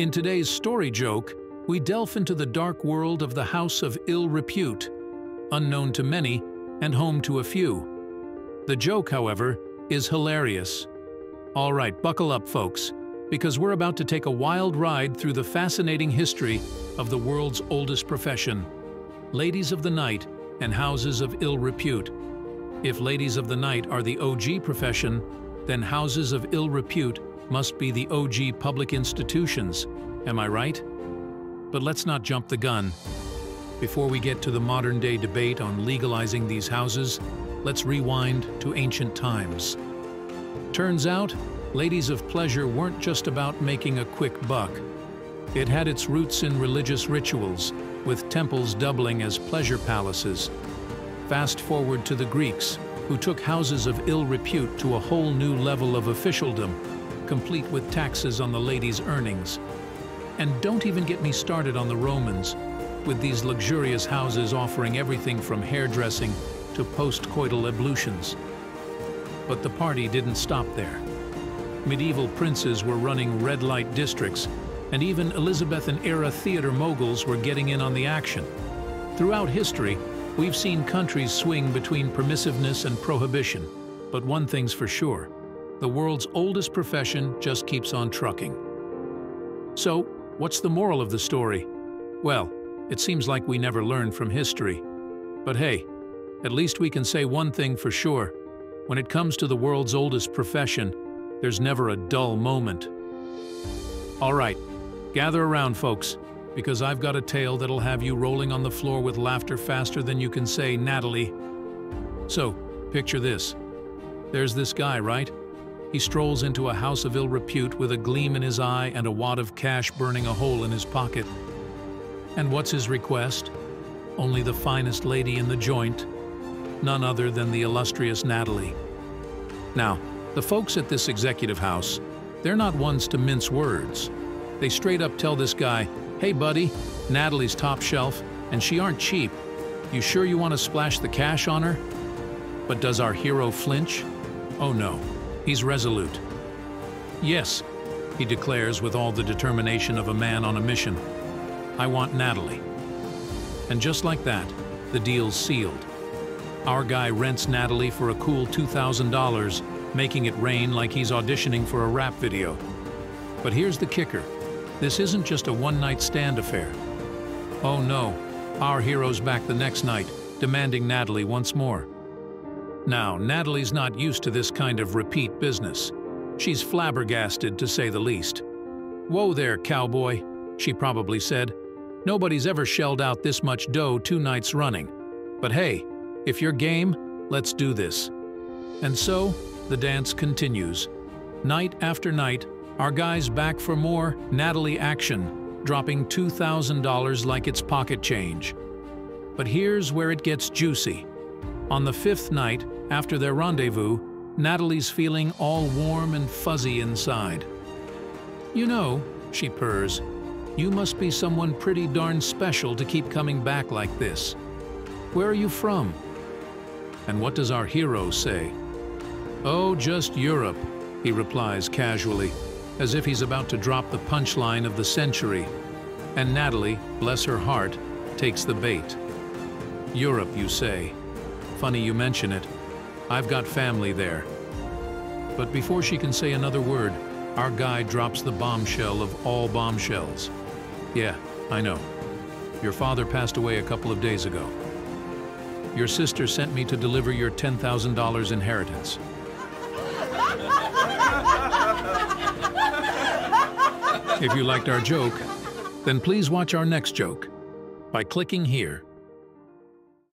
In today's story joke, we delve into the dark world of the House of Ill Repute, unknown to many and home to a few. The joke, however, is hilarious. All right, buckle up, folks, because we're about to take a wild ride through the fascinating history of the world's oldest profession, ladies of the night and houses of ill repute. If ladies of the night are the OG profession, then houses of ill repute must be the OG public institutions. Am I right? But let's not jump the gun. Before we get to the modern-day debate on legalizing these houses, let's rewind to ancient times. Turns out, ladies of pleasure weren't just about making a quick buck. It had its roots in religious rituals, with temples doubling as pleasure palaces. Fast forward to the Greeks, who took houses of ill repute to a whole new level of officialdom, complete with taxes on the ladies' earnings. And don't even get me started on the Romans, with these luxurious houses offering everything from hairdressing to post-coital ablutions. But the party didn't stop there. Medieval princes were running red light districts, and even Elizabethan-era theater moguls were getting in on the action. Throughout history, we've seen countries swing between permissiveness and prohibition. But one thing's for sure, the world's oldest profession just keeps on trucking. So, what's the moral of the story? Well, it seems like we never learn from history. But hey, at least we can say one thing for sure. When it comes to the world's oldest profession, there's never a dull moment. All right, gather around, folks, because I've got a tale that'll have you rolling on the floor with laughter faster than you can say, Natalie. So, picture this. There's this guy, right? He strolls into a house of ill repute with a gleam in his eye and a wad of cash burning a hole in his pocket. And what's his request? Only the finest lady in the joint, none other than the illustrious Natalie. Now, the folks at this executive house, they're not ones to mince words. They straight up tell this guy, hey buddy, Natalie's top shelf, and she aren't cheap. You sure you want to splash the cash on her? But does our hero flinch? Oh no, he's resolute. Yes, he declares with all the determination of a man on a mission. I want Natalie. And just like that, the deal's sealed. Our guy rents Natalie for a cool $2,000, making it rain like he's auditioning for a rap video. But here's the kicker. This isn't just a one-night stand affair. Oh no, our hero's back the next night, demanding Natalie once more. Now, Natalie's not used to this kind of repeat business. She's flabbergasted, to say the least. Whoa there, cowboy, she probably said. Nobody's ever shelled out this much dough two nights running. But hey, if you're game, let's do this. And so, the dance continues. Night after night, our guy's back for more Natalie action, dropping $2,000 like it's pocket change. But here's where it gets juicy. On the fifth night, after their rendezvous, Natalie's feeling all warm and fuzzy inside. You know, she purrs, you must be someone pretty darn special to keep coming back like this. Where are you from? And what does our hero say? Oh, just Europe, he replies casually, as if he's about to drop the punchline of the century. And Natalie, bless her heart, takes the bait. Europe, you say. Funny you mention it. I've got family there. But before she can say another word, our guy drops the bombshell of all bombshells. Yeah, I know. Your father passed away a couple of days ago. Your sister sent me to deliver your $10,000 inheritance. if you liked our joke, then please watch our next joke by clicking here.